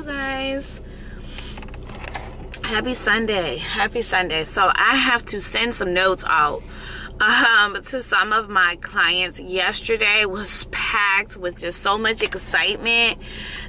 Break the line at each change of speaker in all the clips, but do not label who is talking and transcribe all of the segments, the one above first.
you guys. Happy Sunday. Happy Sunday. So I have to send some notes out um, to some of my clients yesterday was packed with just so much excitement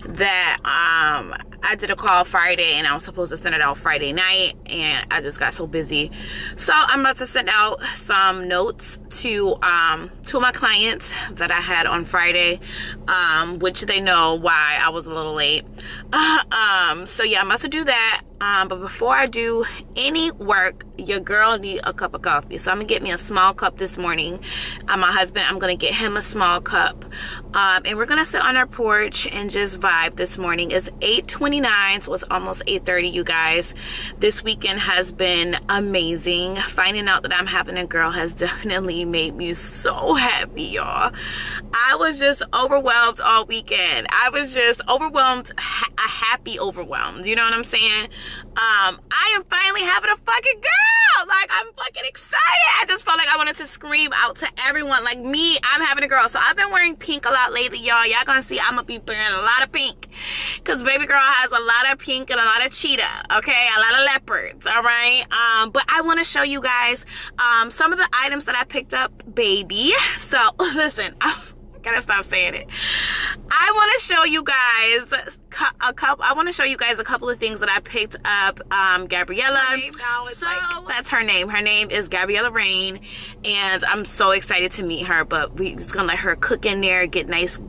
that um, I did a call Friday and I was supposed to send it out Friday night and I just got so busy. So I'm about to send out some notes to um, two of my clients that I had on Friday, um, which they know why I was a little late. Uh, um, so yeah, I'm about to do that. Um, but before I do any work, your girl need a cup of coffee. So I'm gonna get me a small cup this morning. Uh, my husband, I'm gonna get him a small cup. Um, and we're gonna sit on our porch and just vibe this morning. It's 8.29, so it's almost 8.30, you guys. This weekend has been amazing. Finding out that I'm having a girl has definitely made me so happy, y'all. I was just overwhelmed all weekend. I was just overwhelmed, ha a happy overwhelmed. You know what I'm saying? Um i am finally having a fucking girl. Like i'm fucking excited. I just felt like i wanted to scream out to everyone. Like me i'm having a girl. So i've been wearing pink a lot lately y'all. Y'all gonna see i'm gonna be wearing a lot of pink. Because baby girl has a lot of pink and a lot of cheetah okay? A lot of leopards all right? Um but i want to show you guys um some of the items that i picked up baby. So listen I gotta stop saying it i want to show you guys a couple i want to show you guys a couple of things that i picked up um gabriella. So like, that's her name. Her name is gabriella rain and i'm so excited to meet her but we just gonna let her cook in there get nice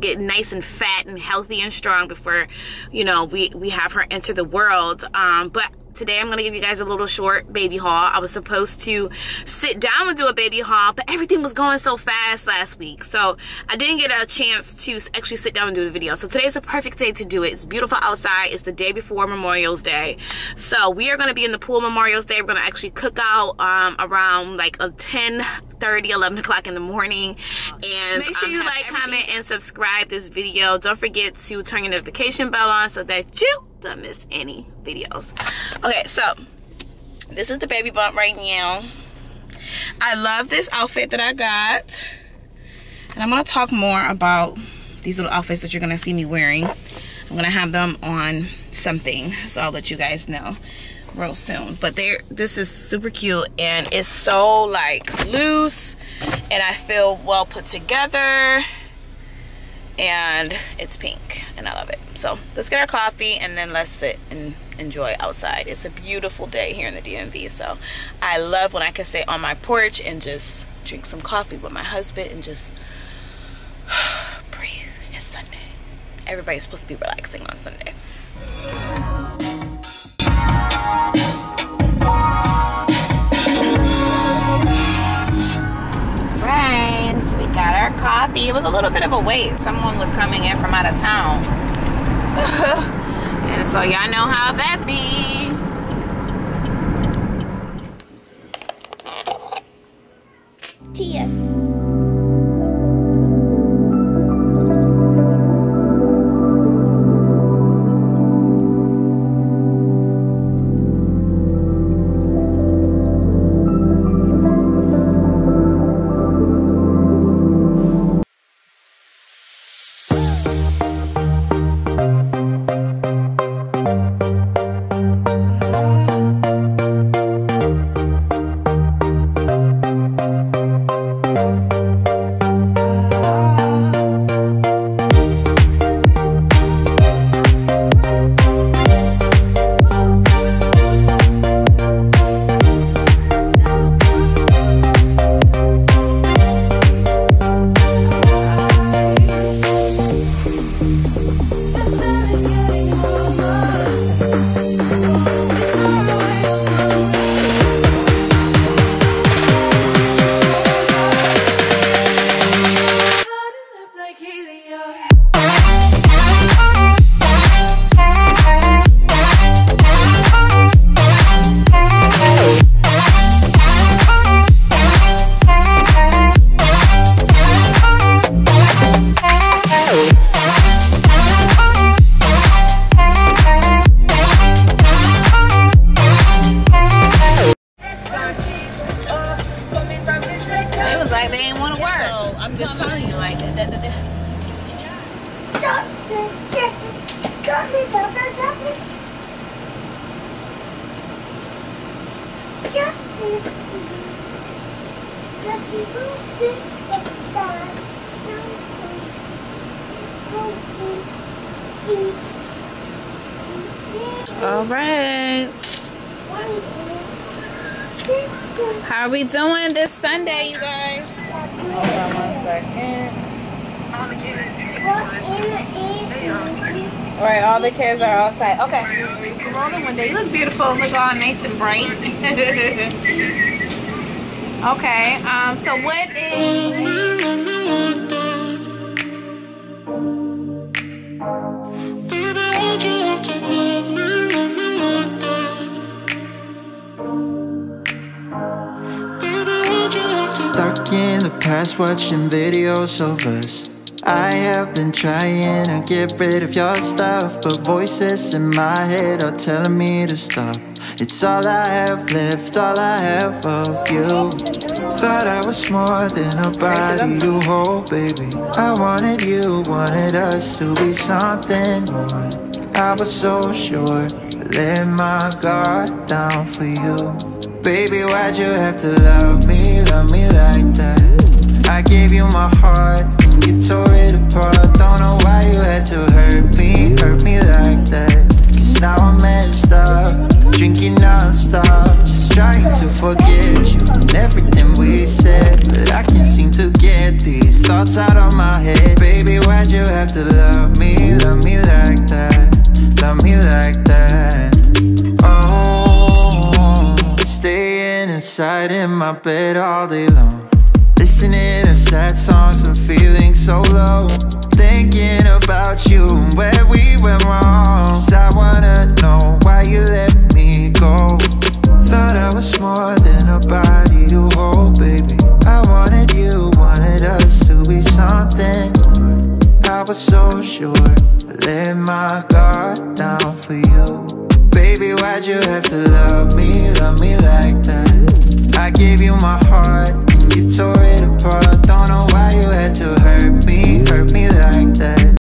get nice and fat and healthy and strong before you know we we have her enter the world. Um but today I'm gonna give you guys a little short baby haul. I was supposed to sit down and do a baby haul, but everything was going so fast last week. So I didn't get a chance to actually sit down and do the video. So today's a perfect day to do it. It's beautiful outside. It's the day before Memorial's Day. So we are gonna be in the pool Memorial's Day. We're gonna actually cook out um, around like a 10 30 11 o'clock in the morning and make sure um, you like comment and subscribe this video don't forget to turn your notification bell on so that you don't miss any videos. Okay so this is the baby bump right now. I love this outfit that i got. And i'm going to talk more about these little outfits that you're going to see me wearing. I'm going to have them on something so i'll let you guys know real soon. But there this is super cute and it's so like loose and i feel well put together and it's pink and I love it. So let's get our coffee and then let's sit and enjoy outside. It's a beautiful day here in the DMV. So I love when I can sit on my porch and just drink some coffee with my husband and just breathe. It's Sunday. Everybody's supposed to be relaxing on Sunday. Friends, we got our coffee. It was a little bit of a wait. Someone was coming in from out of town. and so y'all know how that be. Cheers. I'm just that? All right. How are we doing this Sunday, you guys? Hold on one second. All right, all the kids are outside. Okay. Roll the window. You look beautiful. Look all nice and bright. okay. Um. So what is?
Stuck in the past watching videos of us. I have been trying to get rid of your stuff, but voices in my head are telling me to stop. It's all I have left, all I have of you. Thought I was more than a body to hold, baby. I wanted you, wanted us to be something more. I was so sure, let my guard down for you. Baby, why'd you have to love me, love me like that? I gave you my heart these thoughts out of my head. Baby, why'd you have to love me, love me like that? Love me like that. Oh, staying inside in my bed all day long. Listening to sad songs and feeling so low. Thinking about you and where we went wrong. 'Cause I wanna know why you let was so sure, I let my guard down for you. Baby, why'd you have to love me, love me like that? I gave you my heart you tore it apart. Don't know why you had to hurt me, hurt me like that.